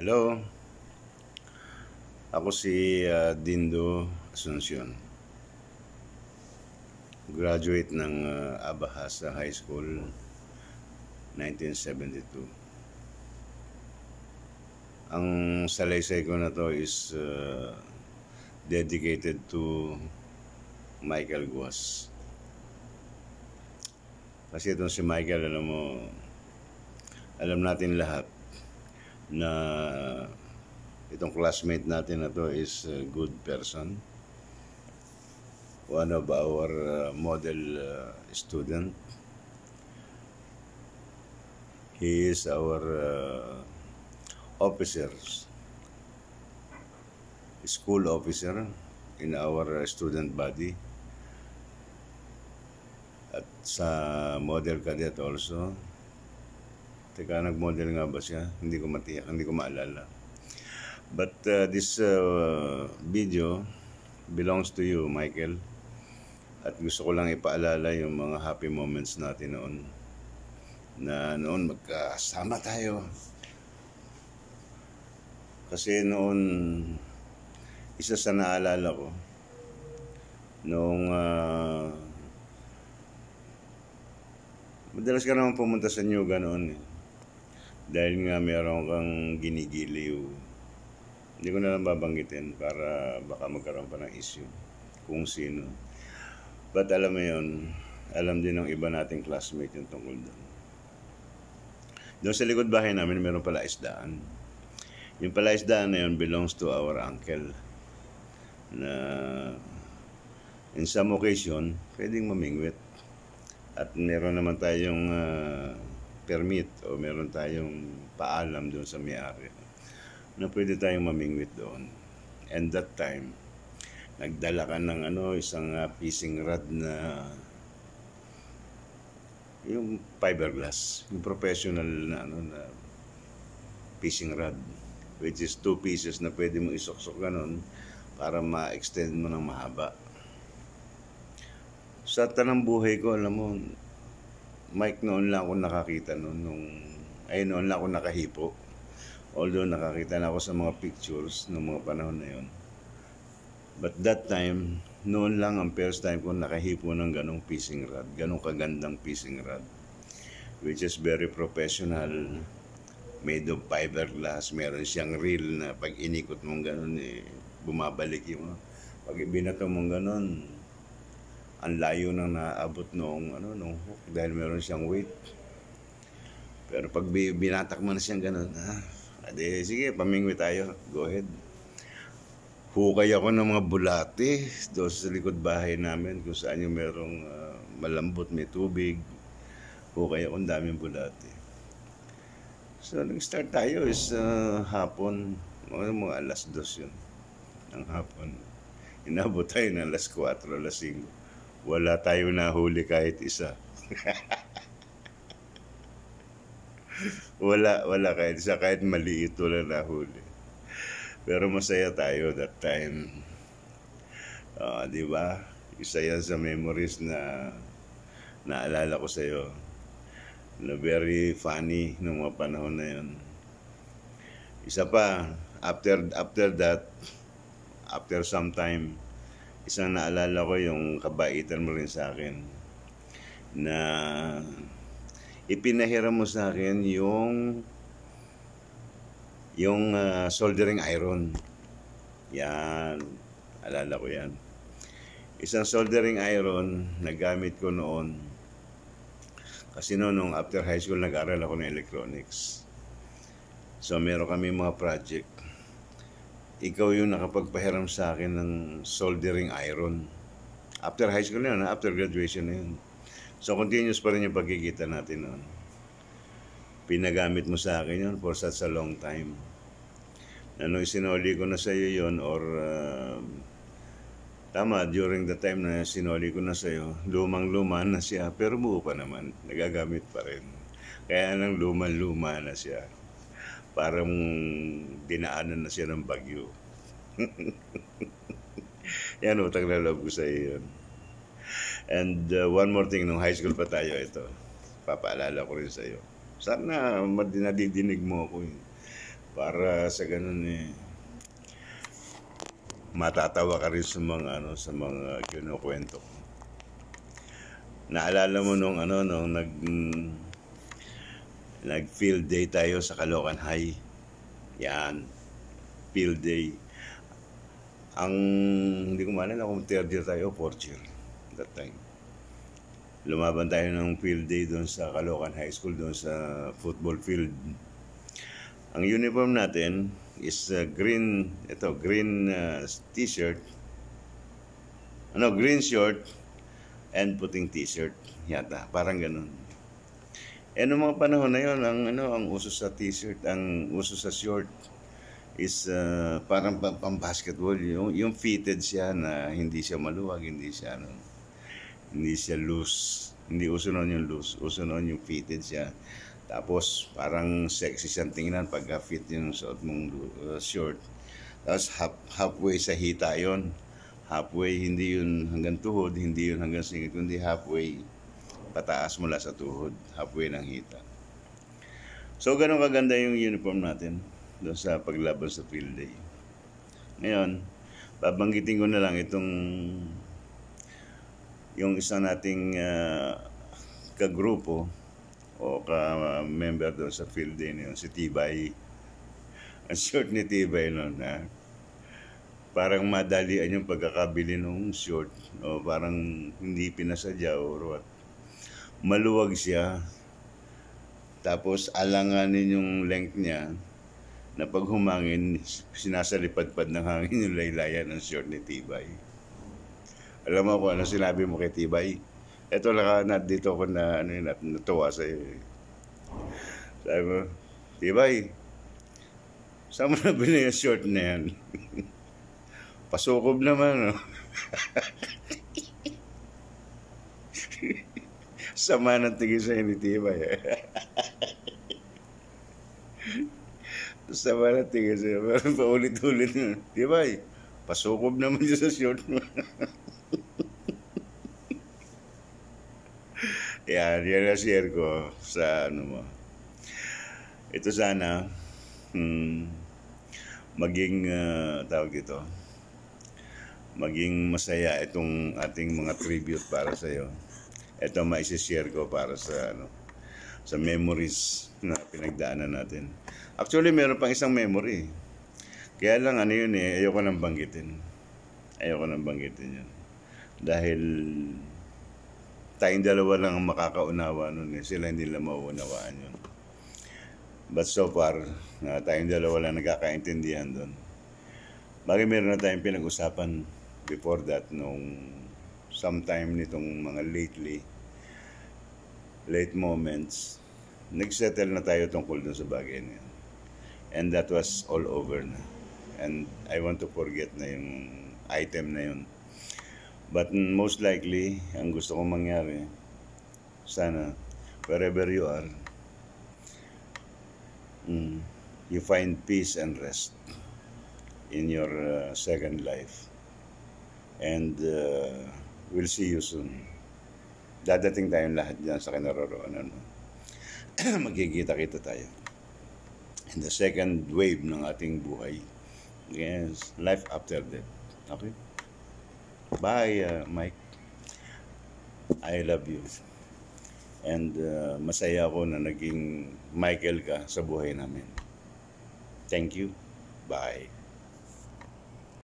Hello. Ako si uh, Dindo Asuncion. Graduate ng uh, Abahasa High School 1972. Ang salaysay ko na to is uh, dedicated to Michael Guas. Kasi itong si Michael, alam mo, alam natin lahat na itong classmate natin na to is a good person. One of our uh, model uh, student. He is our uh, officers, school officer in our student body. At sa model cadet also, Teka, nag-model nga ba siya? Hindi ko matiyak, hindi ko maalala. But uh, this uh, video belongs to you, Michael. At gusto ko lang ipaalala yung mga happy moments natin noon. Na noon magkasama tayo. Kasi noon, isa sa naalala ko, noong uh, madalas ka naman pumunta sa New noon eh dahil nga meron kang ginigiliw. Hindi ko na lang babanggitin para baka magkaroon pa ng issue kung sino. But alam mo yun, alam din ng iba nating classmate yung tungkol doon. Doon sa likod bahay namin, meron pala isdaan. Yung pala isdaan na yun belongs to our uncle. Na in some occasion, pwedeng mamingwit. At meron naman tayong uh, permit o meron tayong paalam doon sa may-ari na pwede tayong mamingwit doon. And that time, nagdala ka ng ano, isang uh, fishing rod na yung fiberglass, yung professional na ano na fishing rod which is two pieces na pwede mo isuksok ganun para ma-extend mo ng mahaba. Sa tanang buhay ko, alam mo, Mike noon lang ako nakakita noon nung ay noon lang ako nakahipo. Although nakakita na ako sa mga pictures ng mga panahon na yon. But that time, noon lang ang first time ko nakahipo ng ganong fishing rod, ganong kagandang fishing rod. Which is very professional, made of fiberglass, meron siyang reel na pag inikot mong ganon, eh, bumabalik yung, pag binato mong ganon, ang layo nang naabot noong ano nung hook dahil meron siyang weight. Pero pag binatak mo na siyang ganun, ah, ade, sige, pamingwi tayo. Go ahead. Hukay ako ng mga bulate doon sa likod bahay namin kung saan yung merong uh, malambot, may tubig. Hukay ako ng daming bulate. So, nag-start tayo is uh, hapon, mga, mga alas dos yun, ng hapon. Inabot tayo ng alas 4, alas 5 wala tayo nahuli kahit isa. wala, wala kahit isa, kahit maliit wala nahuli. Pero masaya tayo that time. Uh, di ba? Isa yan sa memories na naalala ko sa iyo na very funny nung mga panahon na yun. Isa pa, after after that, after some time, isang naalala ko yung kabaitan mo rin sa akin na ipinahiram mo sa akin yung yung uh, soldering iron. Yan. Alala ko yan. Isang soldering iron na gamit ko noon. Kasi noon, nung after high school, nag-aral ako ng electronics. So, meron kami mga project ikaw yung nakapagpahiram sa akin ng soldering iron. After high school na yun, after graduation na yun. So, continuous pa rin yung pagkikita natin noon. Pinagamit mo sa akin yun for such a long time. Na nung sinoli ko na sa iyo yun, or uh, tama, during the time na sinoli ko na sa iyo, lumang-luma na siya, pero buo pa naman, nagagamit pa rin. Kaya nang lumang-luma na siya parang dinaanan na siya ng bagyo. yan, utang na loob ko sa iyo. And uh, one more thing, nung high school pa tayo, ito, papaalala ko rin sa iyo. Sana nadidinig mo ako. Eh. Para sa ganun eh, matatawa ka rin sa mga ano sa mga kinukwento ko. Naalala mo nung ano nung nag mm, nag field day tayo sa Caloocan High. Yan. Field day. Ang hindi ko maalala kung third year tayo o fourth year that time. Lumaban tayo ng field day doon sa Caloocan High School doon sa football field. Ang uniform natin is uh, green, ito, green uh, t-shirt. Ano, green short and puting t-shirt. Yata, parang ganun. Eh, noong mga panahon na yon ang, ano, ang uso sa t-shirt, ang uso sa short is uh, parang pang, pang basketball. Yung, yung fitted siya na hindi siya maluwag, hindi siya, ano, hindi siya loose. Hindi uso noon yung loose. Uso noon yung fitted siya. Tapos parang sexy siyang tingnan pag fit yung suot mong uh, short. Tapos half, halfway sa hita yon Halfway, hindi yun hanggang tuhod, hindi yun hanggang singit, kundi halfway pataas mula sa tuhod, halfway ng hita. So, ganun kaganda yung uniform natin doon sa paglaban sa field day. Ngayon, babanggitin ko na lang itong yung isang nating uh, kagrupo o ka-member doon sa field day na yun, si Tibay. Ang short ni Tibay noon na parang madalian yung pagkakabili ng short o parang hindi pinasadya or what. Maluwag siya. Tapos alanganin yung length niya na pag humangin, sinasalipad-pad ng hangin yung laylayan ng short ni Tibay. Alam mo kung ano sinabi mo kay Tibay? Ito lang na dito ko na ano yun, natuwa sa iyo. Sabi mo, Tibay, saan mo na binili short na yan? Pasukob naman, no? Sama ng tingin sa ni Tibay. Sama ng tingin sa iyo. Paulit-ulit. Tibay, pasukob naman dyan sa short mo. Yan, yan na share ko sa ano mo. Ito sana, hmm, maging, uh, tawag dito, maging masaya itong ating mga tribute para sa iyo. Ito maisi-share ko para sa ano, sa memories na pinagdaanan natin. Actually, meron pang isang memory. Kaya lang ano yun eh, ayoko nang banggitin. Ayoko nang banggitin yun. Dahil tayong dalawa lang ang makakaunawa nun eh. Sila hindi nila mauunawaan yun. But so far, uh, tayong dalawa lang nagkakaintindihan doon. Bagay meron na tayong pinag-usapan before that nung sometime nitong mga lately, late moments, nagsettle na tayo tungkol dun sa bagay na yun. And that was all over na. And I want to forget na yung item na yun. But most likely, ang gusto kong mangyari, sana, wherever you are, mm, you find peace and rest in your uh, second life. And uh, we'll see you soon. Dadating tayong lahat dyan sa kinaroroonan mo. Magkikita-kita tayo. In the second wave ng ating buhay. Yes, life after death. Okay? Bye, uh, Mike. I love you. And uh, masaya ako na naging Michael ka sa buhay namin. Thank you. Bye.